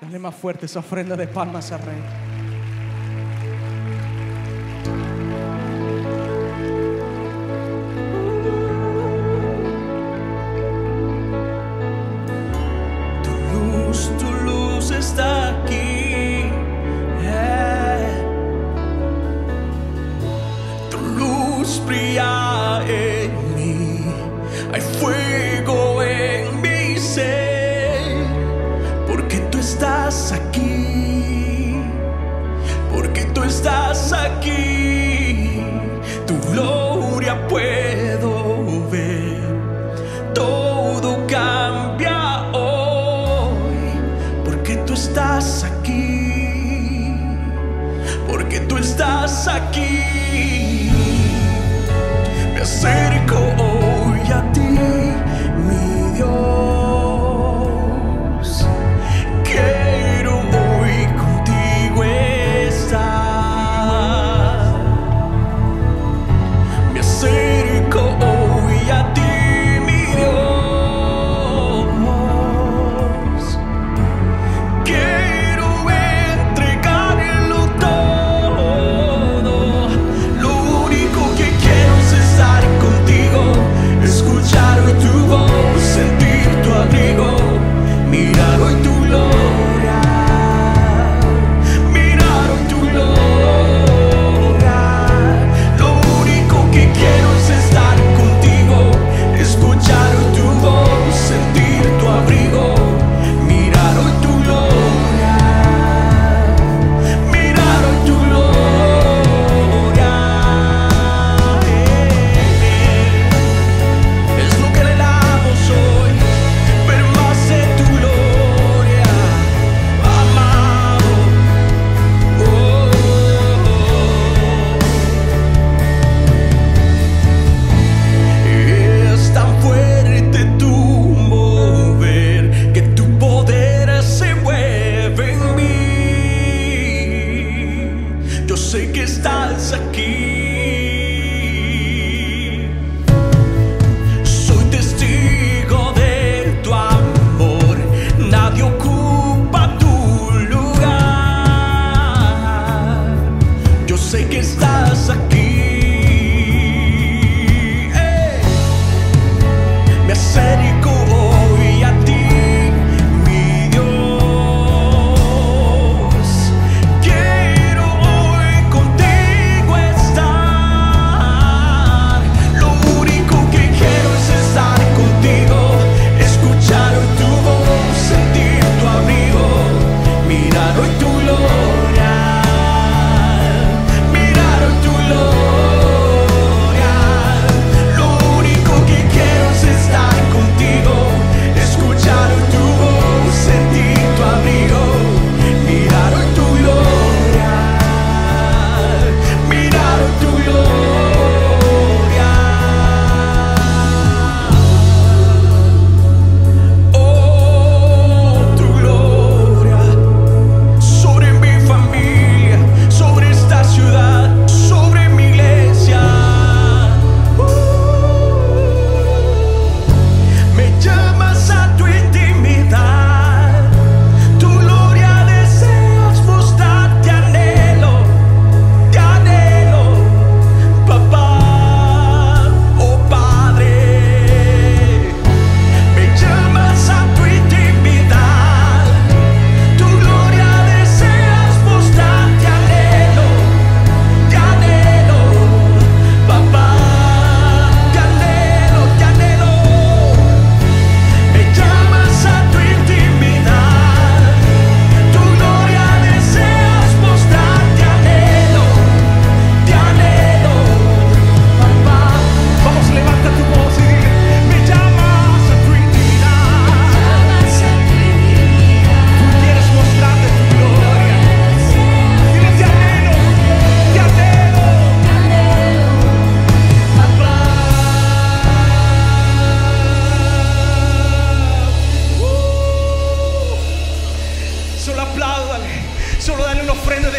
Dale más fuerte esa ofrenda de palmas al Rey. Tu luz, tu luz está aquí. Eh. Tu luz brilla en mí. Hay fuego en mi ser. Aqui, aquí. Misericordia.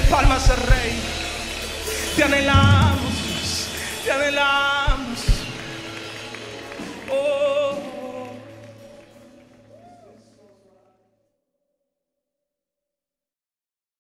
palmas al Rey. Te anhelamos, te anhelamos.